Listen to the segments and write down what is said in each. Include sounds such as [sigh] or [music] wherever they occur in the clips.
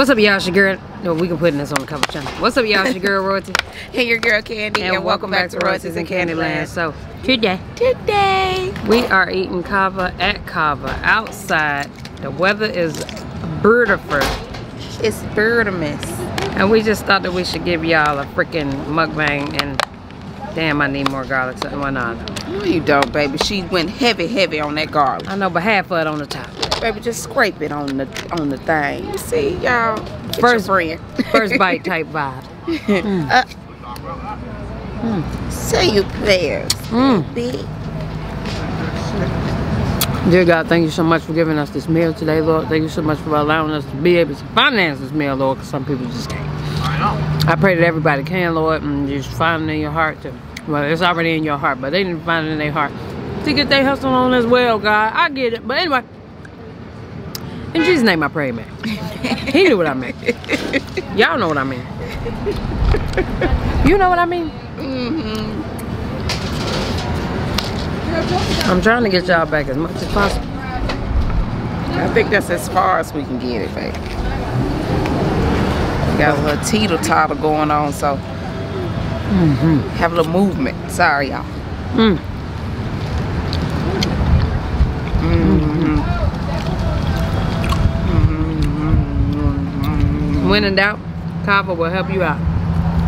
What's up, y'all? It's your girl. No, we can put this on the cover channel. What's up, y'all? It's your girl, Royalty. [laughs] Hey, your girl Khandi, and, welcome, back, to Royalties in KhandiLand. So, today, Today, we are eating CAVA at CAVA outside. The weather is beautiful. it's Birdimus. And we just thought that we should give y'all a freaking mukbang and damn, I need more garlic. So, why not? No, you don't, baby. She went heavy, heavy on that garlic. I know, but half of it on the top. Baby, just scrape it on the on the thing. You see, y'all. First- friend. First bite type [laughs] vibe. uh, Say your prayers, Mm. baby. Dear God, thank you so much for giving us this meal today, Lord. Thank you so much for allowing us to be able to finance this meal, Lord, because some people just can't. I pray that everybody can, Lord, and just find it in your heart to, well, it's already in your heart, but they didn't find it in their heart to get their hustle on as well, God. I get it. But anyway, in Jesus' name I pray, man. he knew what I meant. Y'all know what I mean. You know what I mean? Mm-hmm. I'm trying to get y'all back as much as possible. I think that's as far as we can get it, baby. Got a little teeter totter going on, so have a little movement. Sorry, y'all. Mm. When in doubt, CAVA will help you out.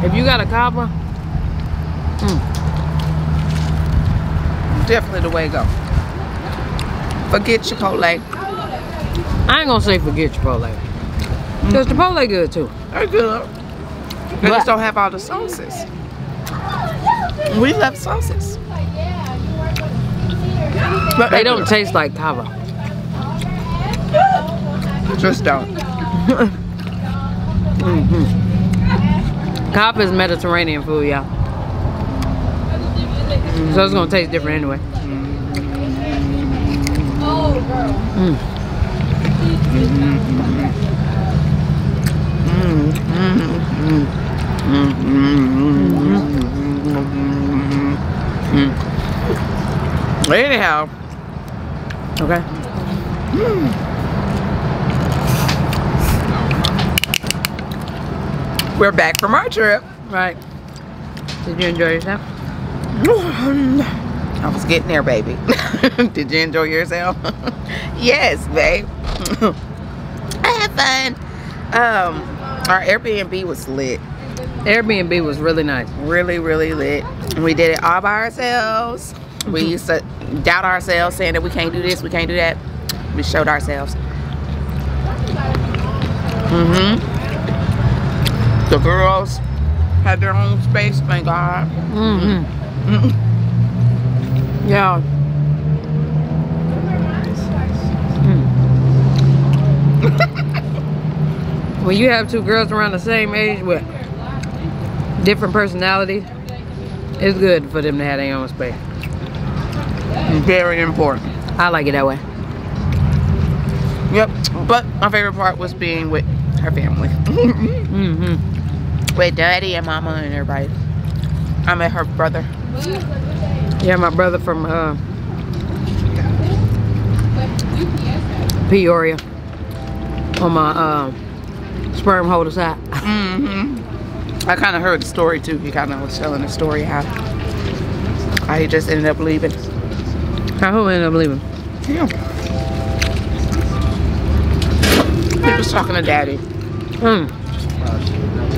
If you got a CAVA, mm, Definitely the way to go. Forget Chipotle. I ain't gonna say forget Chipotle. Mm-hmm. Cause Chipotle good too. They're good. They just don't have all the sauces. We love sauces. But They don't taste like CAVA. Just don't. [laughs] CAVA is Mediterranean food, y'all. So it's gonna taste different anyway. Mm. Anyhow, Okay. We're back from our trip. Right. Did you enjoy yourself? I was getting there, baby. [laughs] Did you enjoy yourself? [laughs] yes, babe. [laughs] I had fun. Um, our Airbnb was lit. Airbnb was really nice. Really, really lit. We did it all by ourselves. We used to doubt ourselves, saying that we can't do this, we can't do that. We showed ourselves. Mm-hmm. The girls had their own space, thank God. Mm-hmm. Yeah. Mm. [laughs] when you have two girls around the same age with different personalities, it's good for them to have their own space. Very important. I like it that way. Yep. But my favorite part was being with her family. [laughs] Mm-hmm. With daddy and mama and everybody. I met her brother. Yeah, my brother from uh, Peoria on my uh, sperm holder side. Mm-hmm. I kind of heard the story too. He kind of was telling the story how, how he just ended up leaving. How who ended up leaving? Yeah. He was talking to daddy. Hmm.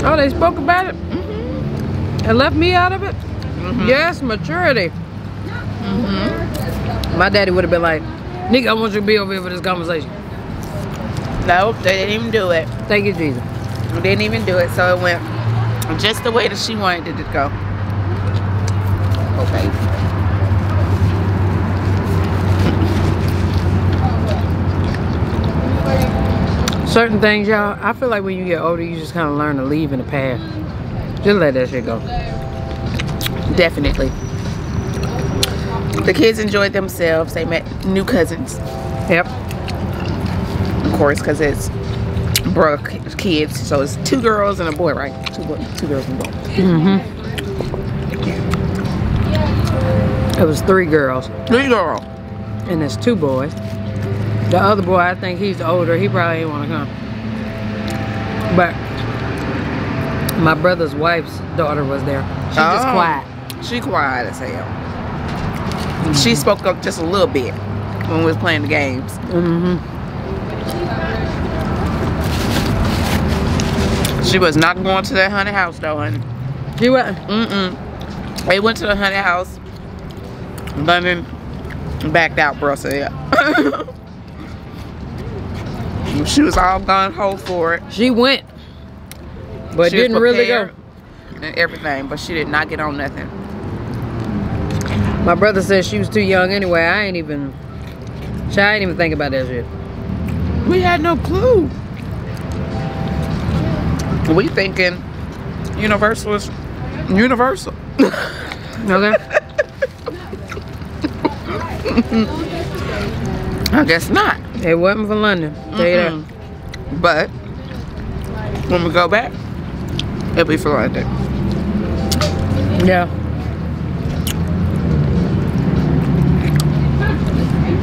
Oh, they spoke about it Mhm. and left me out of it. Mhm. Yes, maturity. Mhm. My daddy would have been like, "Nigga, I want you to be over here for this conversation." Nope, they didn't even do it. Thank you, Jesus. They didn't even do it, so it went just the way that she wanted it to go. Okay. Certain things, y'all. I feel like when you get older, you just kind of learn to leave in the past. Just let that shit go. Definitely. The kids enjoyed themselves. They met new cousins, Yep. of course, because it's Brooke kids. So it's two girls and a boy, right? Two, boy, two girls and a boy. Mm-hmm. It was three girls Three girls. and there's two boys. The other boy, I think he's older. He probably ain't want to come. But my brother's wife's daughter was there. She just Oh. quiet. She quiet as hell. She spoke up just a little bit when we was playing the games. Mm-hmm. She was not going to that haunted house though, honey. She went. Mm-mm. They went to the haunted house. London backed out, bro. [laughs] She was all gun ho for it. She went. But She didn't really go. And everything, but she did not get on nothing. My brother said she was too young anyway. I ain't even. She I ain't even think about that shit. We had no clue. We thinking Universal is Universal. [laughs] Okay. [laughs] I guess not. it wasn't for London. Mm-mm. But when we go back, it'll be for London. Yeah.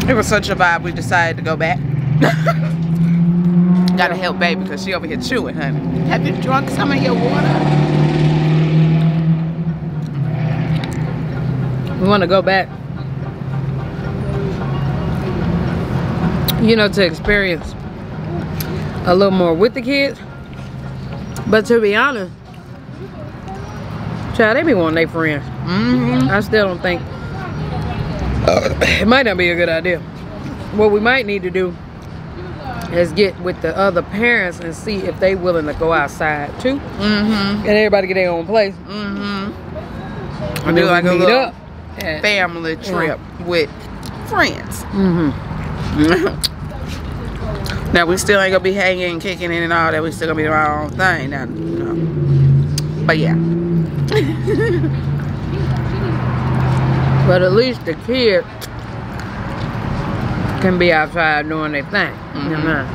It was such a vibe. We decided to go back. [laughs] Gotta help baby because she over here chewing, honey. Have you drunk some of your water? We want to go back. You know, to experience a little more with the kids. But to be honest, child, they be wanting their friends. Mm-hmm. I still don't think it might not be a good idea. What we might need to do is get with the other parents and see if they willing to go outside too, Mm-hmm. and everybody get their own place. Mm-hmm. And do like a little family trip with friends. [laughs] Mhm. Now we still ain't gonna be hanging kicking in and all that. We still gonna be doing our own thing. Now, no. But yeah. [laughs] But at least the kid can be outside doing their thing. You Mhm. know?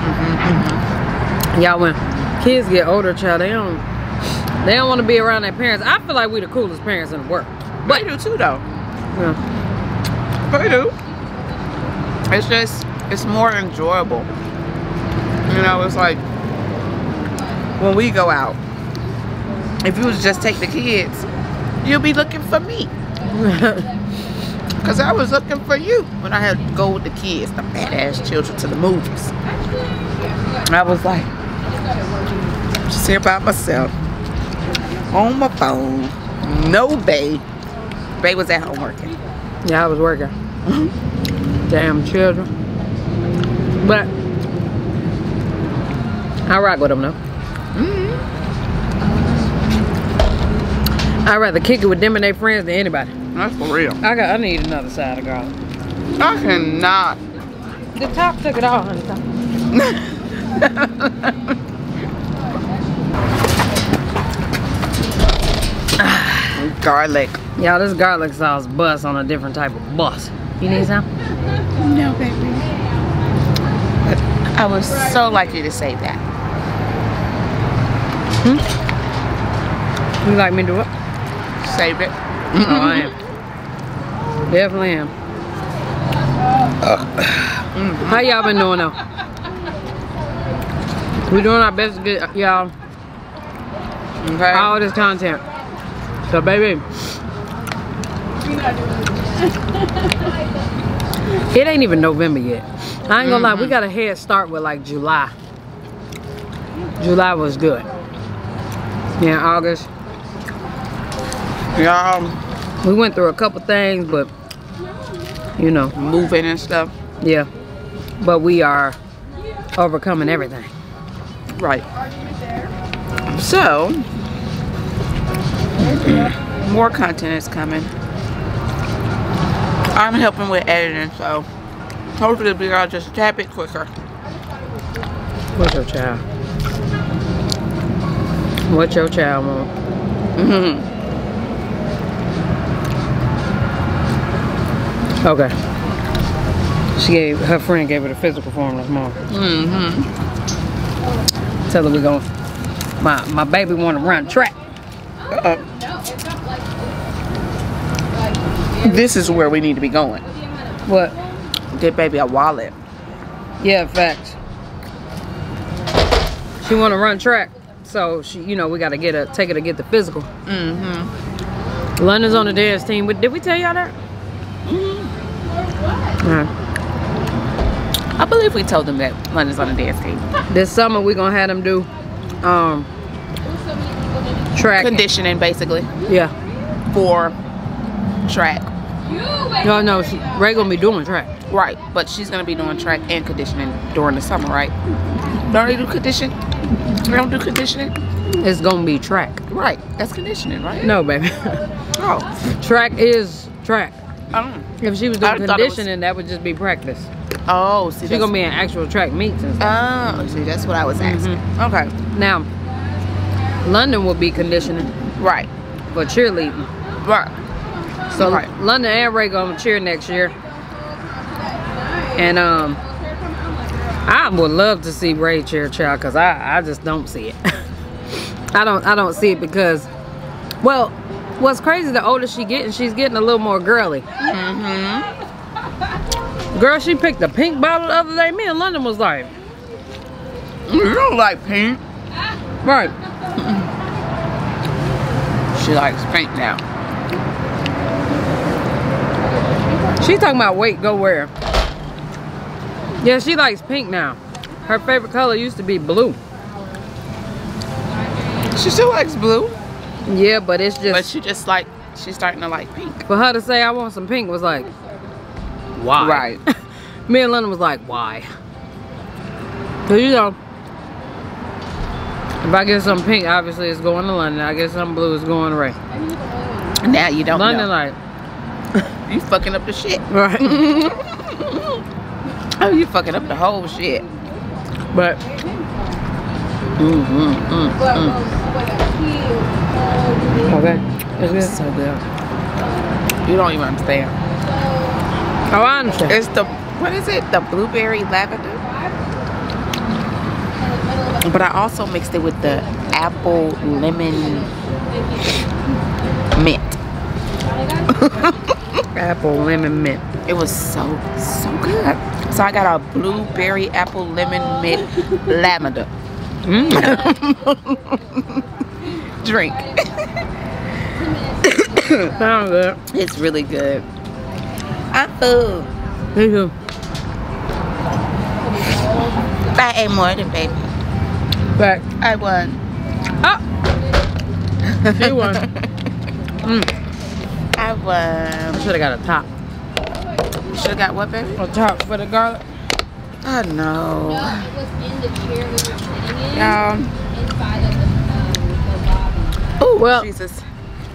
Mm-hmm. Y'all, when kids get older, child, they don't they don't want to be around their parents. I feel like we the coolest parents in the world. But they do too though. Yeah. They do. It's just it's more enjoyable. You know, it's like when we go out. If you was just take the kids, you'll be looking for me. [laughs] Cause I was looking for you when I had to go with the kids, the badass children to the movies. I was like, just here by myself. On my phone. No babe. Babe was at home working. yeah, I was working. Mm-hmm. Damn children. But I rock with them though. Mm-hmm. I'd rather kick it with them and their friends than anybody. That's for real. I got I need another side of garlic. I cannot. The top took it all, honey. [laughs] Garlic. Y'all, this garlic sauce bus on a different type of bus. You need some? No, baby. But I would so like you to say that. Hmm? You like me to do what? Save it. Oh, I am. Definitely am. How y'all been doing though? We're doing our best to get y'all Okay. all this content. So baby, it ain't even November yet. I ain't gonna lie, we got a head start with like July. July was good. Yeah, August. Y'all um, We went through a couple things, but you know, moving and stuff. yeah. But we are overcoming everything. Right. So, more content is coming. I'm helping with editing, so hopefully we are just a tad bit quicker. What's your child? What your child want? Mm-hmm. Okay. She gave her friend gave her the physical form this morning. Mm-hmm. Tell her we're going my my baby want to run track. Uh-oh. This is where we need to be going. What? Get baby a wallet. Yeah, facts. She want to run track, so she, you know, we got to get a take her to get the physical. Mm-hmm. London's on the dance team. Did we tell y'all that? Yeah. I believe we told them that London's on the dance team. This summer we gonna have them do um track. Conditioning, basically, yeah. for track. No, no, she, Ray gonna be doing track. Right, but she's gonna be doing track and conditioning during the summer, right? Don't they do condition? They don't do conditioning? It's gonna be track. Right, that's conditioning, right? No, baby. [laughs] Oh, track is track. oh, If she was doing it was- conditioning, that would just be practice. oh see, She's gonna be in actual track meets and stuff. oh, see, that's what I was asking. Mm-hmm. Okay, Now, London will be conditioning right, for cheerleading. right. So Right. London and Ray gonna cheer next year. And um I would love to see Ray cheer child because I, I just don't see it. [laughs] I don't I don't see it because well what's crazy the older she getting she's getting a little more girly. Mm-hmm. Girl, she picked a pink bottle the other day. Me and London was like, You don't like pink. right. [clears throat] She likes pink now. She talking about weight go where? Yeah, she likes pink now. Her favorite color used to be blue. She still likes blue, Yeah, but it's just but she just like she's starting to like pink. for her to say I want some pink was like, why? Right. [laughs] Me and London was like, why? Cause you know, if I get some pink, obviously it's going to London. I get some blue, it's going to Ray. Now you don't London know. like, [laughs] You fucking up the shit. right? [laughs] Oh, [laughs] you fucking up the whole shit. but Mm, mm, mm, mm. okay, it's good. So good. You don't even understand. Oh, I understand. It's the what is it? The blueberry lavender. But I also mixed it with the apple lemon mint. [laughs] Apple lemon mint. It was so so good. So I got a blueberry apple lemon mint lavender Mm. [laughs] drink. Sound good. It's really good. I'm full. Me too. I ate more than baby. Back. I won. Ah. She won. [laughs] Mm. I won. I Should have got a top. Should have got what, baby? A top for the garlic. I know. No, it was in the chair we were sitting in. Y'all. Inside of the, um, the. Oh, Well, Jesus.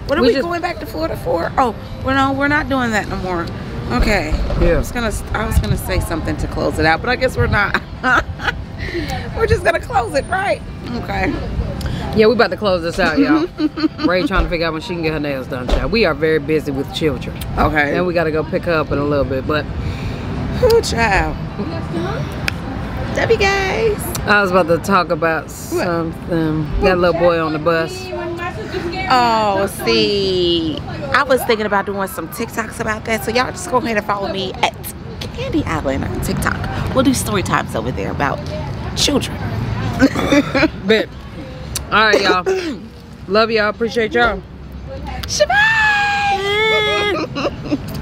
What are we we, just- going back to Florida for? Oh, well, no, we're not doing that no more. Okay. I Yeah. was gonna, I was gonna say something to close it out, but I guess we're not. [laughs] we're just gonna close it, right? Okay. Yeah, we about to close this out, y'all. [laughs] Ray trying to figure out when she can get her nails done, child. We are very busy with children. Okay. And we got to go pick her up in a little bit. But Ooh, child. Love you guys. I was about to talk about something. That little boy on the bus. Oh, see, I was thinking about doing some TikToks about that. So y'all just go ahead and follow me at Khandi Island on TikTok. We'll do story times over there about children. But, [laughs] all right, y'all. [coughs] Love y'all. Appreciate y'all. Shabbat! [laughs]